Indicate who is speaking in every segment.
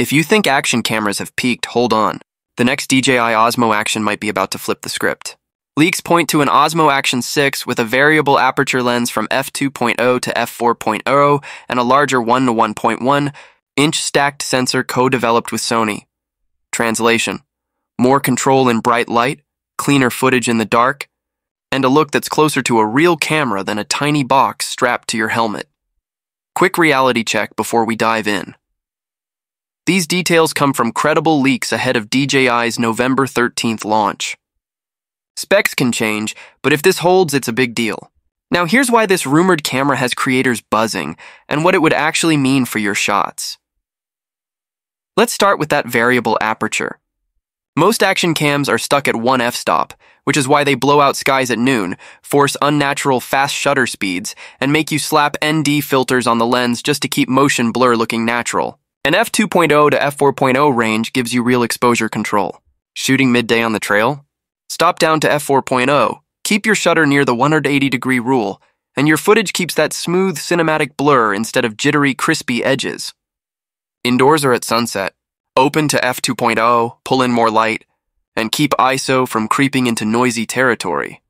Speaker 1: If you think action cameras have peaked, hold on. The next DJI Osmo Action might be about to flip the script. Leaks point to an Osmo Action 6 with a variable aperture lens from f2.0 to f4.0 and a larger 1 to 1.1 inch stacked sensor co developed with Sony. Translation More control in bright light, cleaner footage in the dark, and a look that's closer to a real camera than a tiny box strapped to your helmet. Quick reality check before we dive in. These details come from credible leaks ahead of DJI's November 13th launch. Specs can change, but if this holds, it's a big deal. Now, here's why this rumored camera has creators buzzing and what it would actually mean for your shots. Let's start with that variable aperture. Most action cams are stuck at 1 f-stop, which is why they blow out skies at noon, force unnatural fast shutter speeds, and make you slap ND filters on the lens just to keep motion blur looking natural. An f2.0 to f4.0 range gives you real exposure control. Shooting midday on the trail? Stop down to f4.0, keep your shutter near the 180 degree rule, and your footage keeps that smooth cinematic blur instead of jittery, crispy edges. Indoors or at sunset, open to f2.0, pull in more light, and keep ISO from creeping into noisy territory.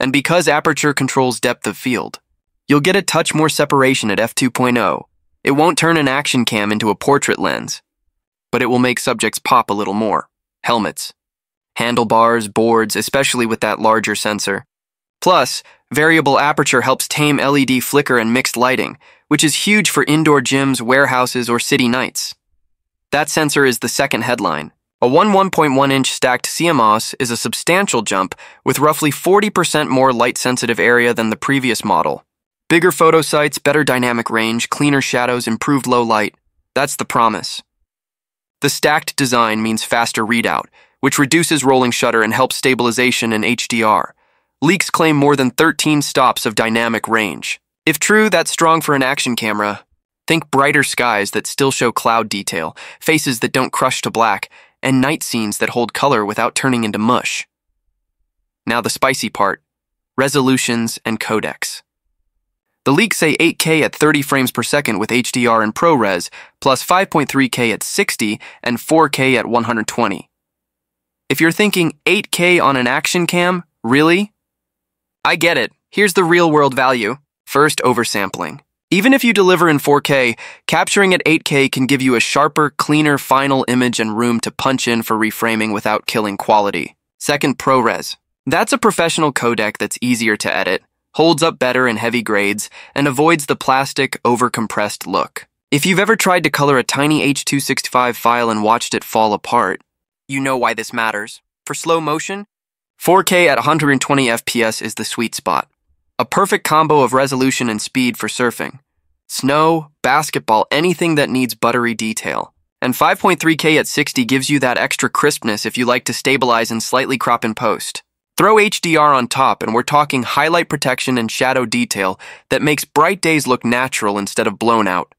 Speaker 1: And because aperture controls depth of field, you'll get a touch more separation at f2.0. It won't turn an action cam into a portrait lens, but it will make subjects pop a little more. Helmets, handlebars, boards, especially with that larger sensor. Plus, variable aperture helps tame LED flicker and mixed lighting, which is huge for indoor gyms, warehouses, or city nights. That sensor is the second headline. A 1 1.1 inch stacked CMOS is a substantial jump with roughly 40% more light sensitive area than the previous model. Bigger photosites, better dynamic range, cleaner shadows, improved low light. That's the promise. The stacked design means faster readout, which reduces rolling shutter and helps stabilization in HDR. Leaks claim more than 13 stops of dynamic range. If true, that's strong for an action camera. Think brighter skies that still show cloud detail, faces that don't crush to black, and night scenes that hold color without turning into mush. Now the spicy part resolutions and codecs. The leaks say 8K at 30 frames per second with HDR and ProRes, plus 5.3K at 60 and 4K at 120. If you're thinking 8K on an action cam, really? I get it. Here's the real world value. First, oversampling. Even if you deliver in 4K, capturing at 8K can give you a sharper, cleaner final image and room to punch in for reframing without killing quality. Second, ProRes. That's a professional codec that's easier to edit, holds up better in heavy grades, and avoids the plastic, overcompressed look. If you've ever tried to color a tiny H265 file and watched it fall apart, you know why this matters. For slow motion, 4K at 120 FPS is the sweet spot. A perfect combo of resolution and speed for surfing. Snow, basketball, anything that needs buttery detail. And 5.3K at 60 gives you that extra crispness if you like to stabilize and slightly crop in post. Throw HDR on top, and we're talking highlight protection and shadow detail that makes bright days look natural instead of blown out.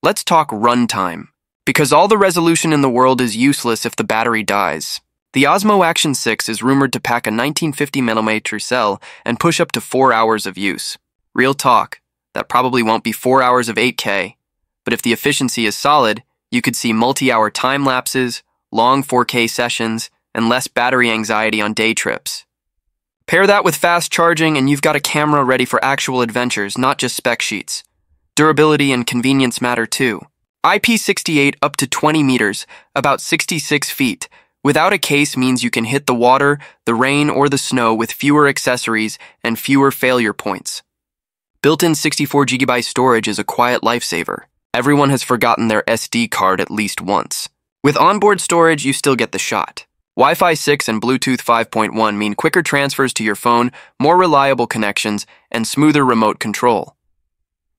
Speaker 1: Let's talk runtime. Because all the resolution in the world is useless if the battery dies. The Osmo Action 6 is rumored to pack a 1950mm cell and push up to 4 hours of use. Real talk, that probably won't be 4 hours of 8K, but if the efficiency is solid, you could see multi-hour time lapses, long 4K sessions, and less battery anxiety on day trips. Pair that with fast charging and you've got a camera ready for actual adventures, not just spec sheets. Durability and convenience matter too. IP68 up to 20 meters, about 66 feet, without a case means you can hit the water, the rain, or the snow with fewer accessories and fewer failure points. Built-in 64GB storage is a quiet lifesaver. Everyone has forgotten their SD card at least once. With onboard storage, you still get the shot. Wi-Fi 6 and Bluetooth 5.1 mean quicker transfers to your phone, more reliable connections, and smoother remote control.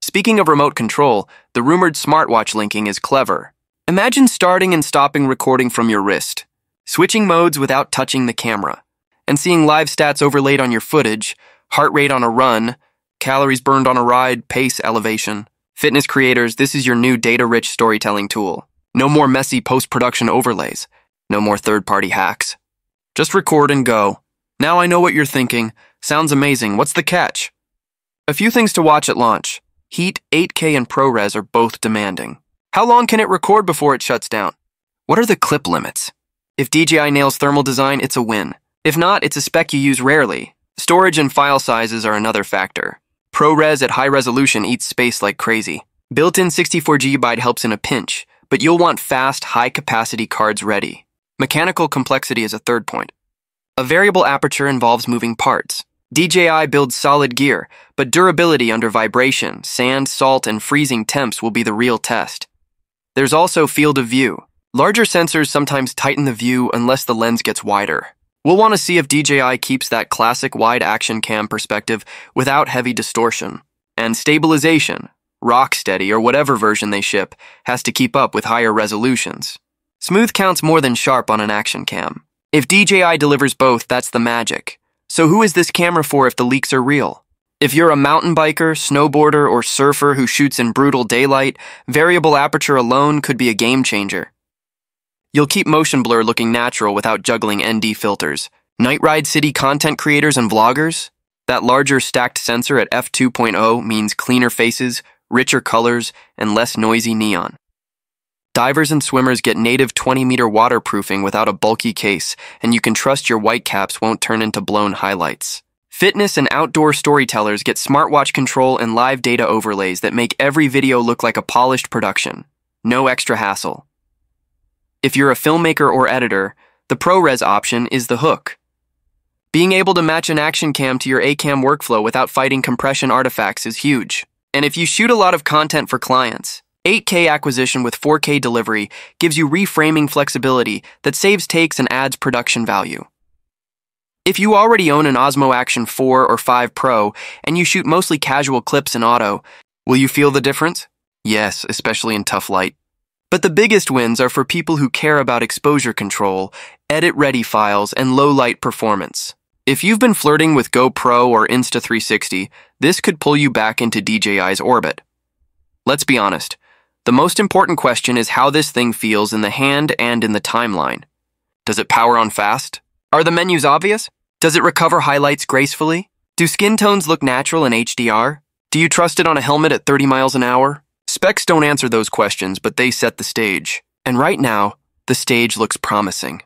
Speaker 1: Speaking of remote control, the rumored smartwatch linking is clever. Imagine starting and stopping recording from your wrist, switching modes without touching the camera, and seeing live stats overlaid on your footage, heart rate on a run, calories burned on a ride, pace elevation. Fitness creators, this is your new data-rich storytelling tool. No more messy post-production overlays. No more third-party hacks. Just record and go. Now I know what you're thinking. Sounds amazing. What's the catch? A few things to watch at launch. Heat, 8K, and ProRes are both demanding. How long can it record before it shuts down? What are the clip limits? If DJI nails thermal design, it's a win. If not, it's a spec you use rarely. Storage and file sizes are another factor. ProRes at high resolution eats space like crazy. Built-in 64GB helps in a pinch, but you'll want fast, high-capacity cards ready. Mechanical complexity is a third point. A variable aperture involves moving parts. DJI builds solid gear, but durability under vibration, sand, salt, and freezing temps will be the real test. There's also field of view. Larger sensors sometimes tighten the view unless the lens gets wider. We'll want to see if DJI keeps that classic wide action cam perspective without heavy distortion. And stabilization, RockSteady, or whatever version they ship, has to keep up with higher resolutions. Smooth counts more than sharp on an action cam. If DJI delivers both, that's the magic. So who is this camera for if the leaks are real? If you're a mountain biker, snowboarder, or surfer who shoots in brutal daylight, variable aperture alone could be a game changer. You'll keep motion blur looking natural without juggling ND filters. Night Ride City content creators and vloggers? That larger stacked sensor at f2.0 means cleaner faces, richer colors, and less noisy neon. Divers and swimmers get native 20 meter waterproofing without a bulky case, and you can trust your white caps won't turn into blown highlights. Fitness and outdoor storytellers get smartwatch control and live data overlays that make every video look like a polished production. No extra hassle. If you're a filmmaker or editor, the ProRes option is the hook. Being able to match an action cam to your A-cam workflow without fighting compression artifacts is huge. And if you shoot a lot of content for clients, 8K acquisition with 4K delivery gives you reframing flexibility that saves takes and adds production value. If you already own an Osmo Action 4 or 5 Pro and you shoot mostly casual clips in auto, will you feel the difference? Yes, especially in tough light. But the biggest wins are for people who care about exposure control, edit ready files, and low light performance. If you've been flirting with GoPro or Insta360, this could pull you back into DJI's orbit. Let's be honest, the most important question is how this thing feels in the hand and in the timeline. Does it power on fast? Are the menus obvious? Does it recover highlights gracefully? Do skin tones look natural in HDR? Do you trust it on a helmet at 30 miles an hour? Specs don't answer those questions, but they set the stage. And right now, the stage looks promising.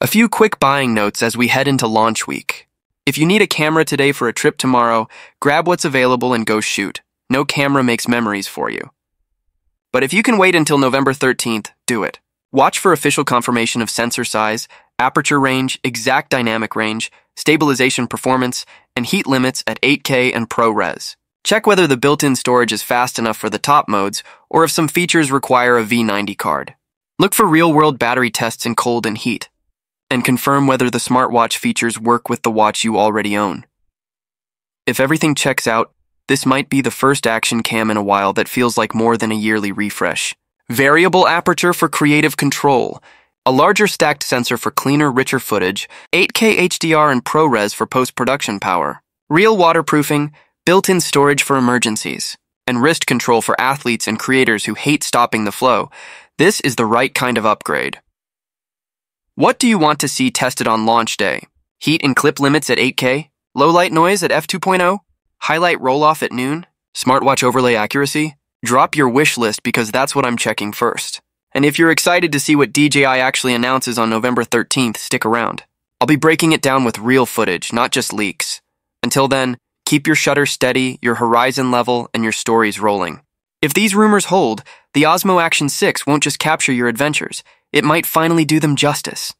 Speaker 1: A few quick buying notes as we head into launch week. If you need a camera today for a trip tomorrow, grab what's available and go shoot. No camera makes memories for you. But if you can wait until November 13th, do it. Watch for official confirmation of sensor size, aperture range, exact dynamic range, stabilization performance, and heat limits at 8K and ProRes. Check whether the built-in storage is fast enough for the top modes or if some features require a V90 card. Look for real-world battery tests in cold and heat, and confirm whether the smartwatch features work with the watch you already own. If everything checks out, this might be the first action cam in a while that feels like more than a yearly refresh. Variable aperture for creative control, a larger stacked sensor for cleaner, richer footage, 8K HDR and ProRes for post-production power, real waterproofing, built-in storage for emergencies, and wrist control for athletes and creators who hate stopping the flow. This is the right kind of upgrade. What do you want to see tested on launch day? Heat and clip limits at 8K? Low light noise at f2.0? Highlight roll off at noon? Smartwatch overlay accuracy? Drop your wish list because that's what I'm checking first. And if you're excited to see what DJI actually announces on November 13th, stick around. I'll be breaking it down with real footage, not just leaks. Until then, keep your shutter steady, your horizon level, and your stories rolling. If these rumors hold, the Osmo Action 6 won't just capture your adventures, it might finally do them justice.